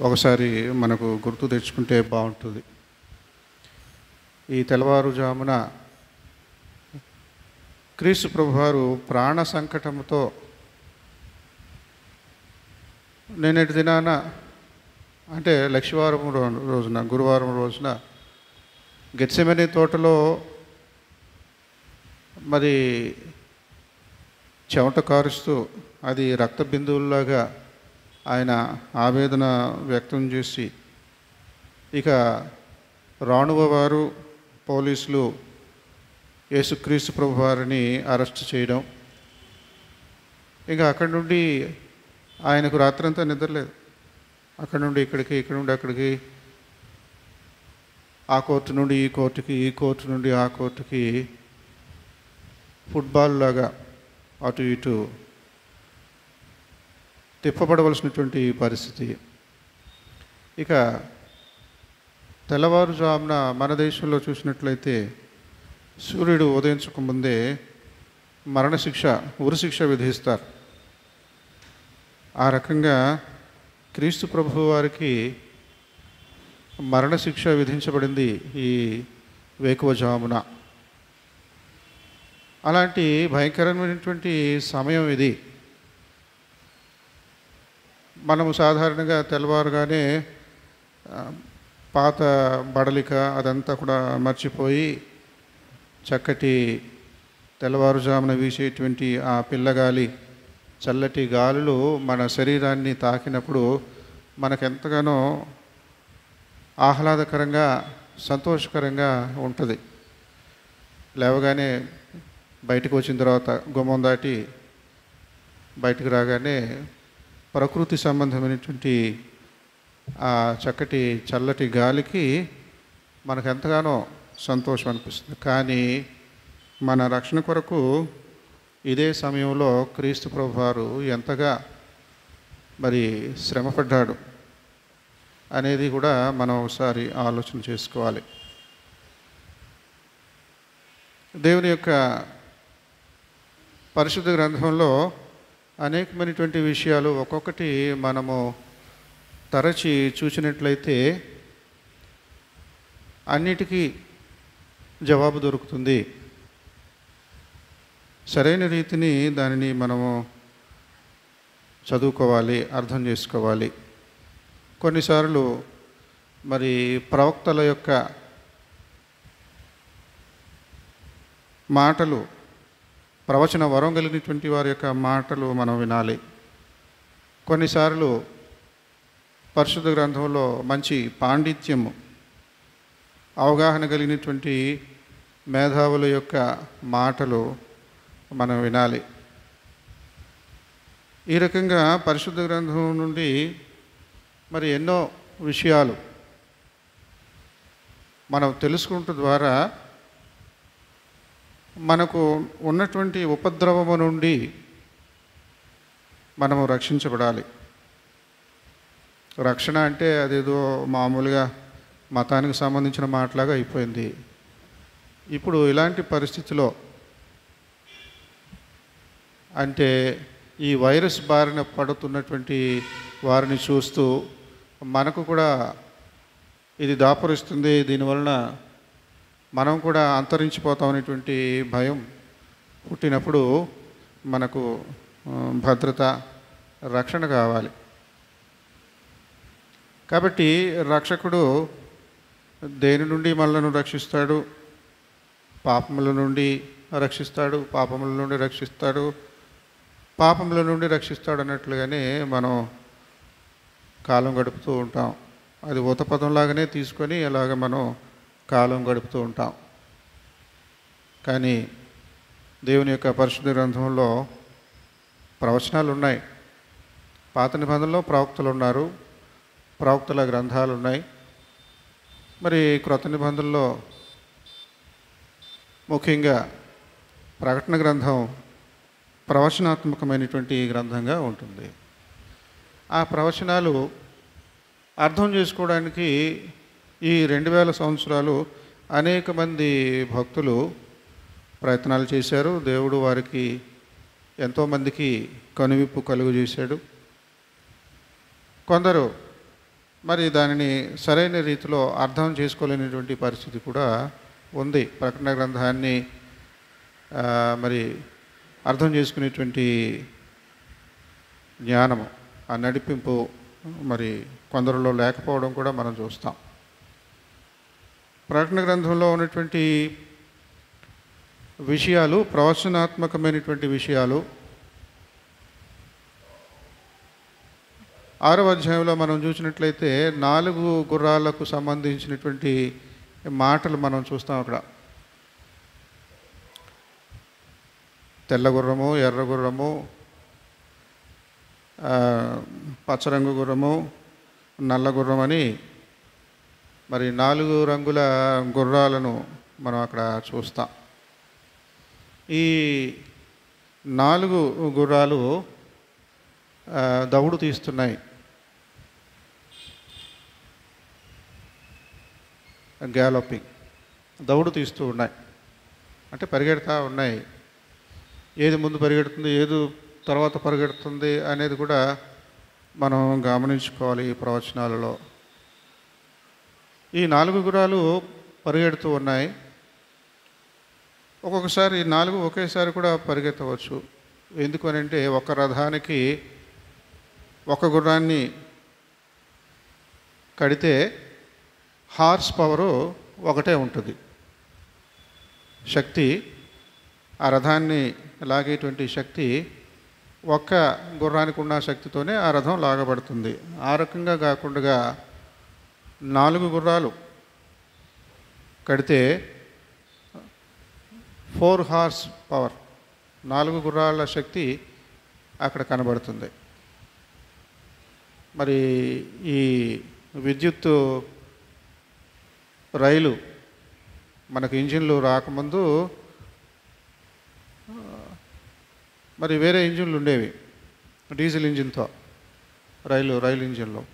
ఒకసారి మనకు గుర్తు తెచ్చుకుంటే బాగుంటుంది. ఈ తెల్లవారుజామున క్రీస్తు ప్రభువారు ప్రాణ సంకటంతో నిన్నటి దినాన అంటే లక్షవారం రోజున గురువారం రోజున గెచ్చమని తోటలో మరి చెమట కారుస్తూ అది రక్త బిందువులాగా ఆయన ఆవేదన వ్యక్తం చేసి ఇక రాణువ వారు పోలీసులు యేసుక్రీస్తు ప్రభు వారిని అరెస్ట్ చేయడం. ఇంకా అక్కడి నుండి ఆయనకు రాత్రంతా నిద్రలేదు. అక్కడి నుండి ఇక్కడికి ఇక్కడ నుండి అక్కడికి ఆ కోర్టు నుండి ఈ కోర్టుకి ఈ కోర్టు నుండి ఆ కోర్టుకి ఫుట్బాల్ లాగా అటు ఇటు తిప్పబడవలసినటువంటి పరిస్థితి. ఇక తెల్లవారుజామున మన దేశంలో చూసినట్లయితే సూర్యుడు ఉదయించక ముందే మరణశిక్ష ఉరిశిక్ష విధిస్తారు. ఆ రకంగా క్రీస్తు ప్రభు వారికి మరణశిక్ష విధించబడింది ఈ వేకువజామున. అలాంటి భయంకరమైనటువంటి సమయం ఇది. మనము సాధారణంగా తెల్లవారుగానే పాత బడలిక అదంతా కూడా మర్చిపోయి చక్కటి తెల్లవారుజామున వీసేటువంటి ఆ పిల్లగాలి చల్లటి గాలులు మన శరీరాన్ని తాకినప్పుడు మనకెంతగానో ఆహ్లాదకరంగా సంతోషకరంగా ఉంటుంది. లేవగానే బయటకు వచ్చిన తర్వాత గుమ్మం దాటి బయటకు రాగానే ప్రకృతి సంబంధమైనటువంటి ఆ చక్కటి చల్లటి గాలికి మనకు ఎంతగానో సంతోషం అనిపిస్తుంది. కానీ మన రక్షణ కొరకు ఇదే సమయంలో క్రీస్తు ప్రభు వారు ఎంతగా మరి శ్రమపడ్డాడు అనేది కూడా మనం ఒకసారి ఆలోచన చేసుకోవాలి. దేవుని యొక్క పరిశుద్ధ గ్రంథంలో అనేకమైనటువంటి విషయాలు ఒక్కొక్కటి మనము తరచి చూసినట్లయితే అన్నిటికీ జవాబు దొరుకుతుంది. సరైన రీతిని దానిని మనము చదువుకోవాలి అర్థం చేసుకోవాలి. కొన్నిసార్లు మరి ప్రవక్తల యొక్క మాటలు ప్రవచన వరం కలిగినటువంటి వారి యొక్క మాటలు మనం వినాలి. కొన్నిసార్లు పరిశుద్ధ గ్రంథంలో మంచి పాండిత్యము అవగాహన కలిగినటువంటి మేధావుల యొక్క మాటలు మనం వినాలి. ఈ రకంగా పరిశుద్ధ గ్రంథం నుండి మరి ఎన్నో విషయాలు మనం తెలుసుకుంటు ద్వారా మనకు ఉన్నటువంటి ఉపద్రవము నుండి మనము రక్షించబడాలి. రక్షణ అంటే అదేదో మామూలుగా మతానికి సంబంధించిన మాటలాగా అయిపోయింది. ఇప్పుడు ఇలాంటి పరిస్థితిలో అంటే ఈ వైరస్ బారిన పడుతున్నటువంటి వారిని చూస్తూ మనకు కూడా ఇది దాపురిస్తుంది. దీనివలన మనం కూడా అంతరించిపోతాం అనేటువంటి భయం పుట్టినప్పుడు మనకు భద్రత రక్షణ కావాలి. కాబట్టి రక్షకుడు దేని నుండి మనలను రక్షిస్తాడు? పాపముల నుండి రక్షిస్తాడు పాపముల నుండి రక్షిస్తాడు పాపముల నుండి రక్షిస్తాడు అన్నట్లుగానే మనం కాలం గడుపుతూ ఉంటాం. అది ఊతపదంలాగానే తీసుకొని అలాగ మనం కాలం గడుపుతూ ఉంటాం. కానీ దేవుని యొక్క పరిశుద్ధ గ్రంథంలో ప్రవచనాలు ఉన్నాయి పాత నిబంధనలో ప్రవక్తలు ఉన్నారు ప్రవక్తల గ్రంథాలు ఉన్నాయి మరి క్రొత్త నిబంధనలో ముఖ్యంగా ప్రకటన గ్రంథం ప్రవచనాత్మకమైనటువంటి గ్రంథంగా ఉంటుంది. ఆ ప్రవచనాలు అర్థం చేసుకోవడానికి ఈ రెండు వేల సంవత్సరాలు అనేక మంది భక్తులు ప్రయత్నాలు చేశారు. దేవుడు వారికి ఎంతోమందికి కనువిప్పు కలుగు చేశాడు. కొందరు మరి దానిని సరైన రీతిలో అర్థం చేసుకోలేనటువంటి పరిస్థితి కూడా ఉంది. ప్రకటన గ్రంథాన్ని మరి అర్థం చేసుకునేటువంటి జ్ఞానము ఆ నడిపింపు మరి కొందరిలో లేకపోవడం కూడా మనం చూస్తాం. ప్రకటన గ్రంథంలో ఉన్నటువంటి విషయాలు ప్రవచనాత్మకమైనటువంటి విషయాలు. ఆరవ అధ్యాయంలో మనం చూసినట్లయితే నాలుగు గుర్రాలకు సంబంధించినటువంటి మాటలు మనం చూస్తాం అక్కడ. తెల్ల గుర్రము ఎర్ర గుర్రము పచ్చరంగు గుర్రము నల్ల గుర్రం అని మరి నాలుగు రంగుల గుర్రాలను మనం అక్కడ చూస్తాం. ఈ నాలుగు గుర్రాలు దవుడు దౌడు తీస్తున్నాయి. గ్యాలపింగ్ దౌడు తీస్తూ ఉన్నాయి. అంటే పరిగెడతా ఉన్నాయి. ఏది ముందు పరిగెడుతుంది ఏది తర్వాత పరిగెడుతుంది అనేది కూడా మనం గమనించుకోవాలి ఈ ప్రవచనాలలో. ఈ నాలుగు గుర్రాలు పరిగెడుతూ ఉన్నాయి. ఒక్కొక్కసారి ఈ నాలుగు ఒకేసారి కూడా పరిగెత్తవచ్చు. ఎందుకు అంటే ఒక రథానికి ఒక గుర్రాన్ని కడితే హార్స్ పవరు ఒకటే ఉంటుంది. శక్తి ఆ రథాన్ని లాగేటువంటి శక్తి ఒక్క గుర్రానికి ఉన్న శక్తితోనే ఆ రథం లాగబడుతుంది. ఆ రకంగా కాకుండా నాలుగు గుర్రాలు కడితే ఫోర్ హార్స్ పవర్. నాలుగు గుర్రాల శక్తి అక్కడ కనబడుతుంది. మరి ఈ విద్యుత్ రైలు మనకు ఇంజిన్లు రాకముందు మరి వేరే ఇంజిన్లు ఉండేవి. డీజిల్ ఇంజిన్తో రైలు రైలు ఇంజిన్లో.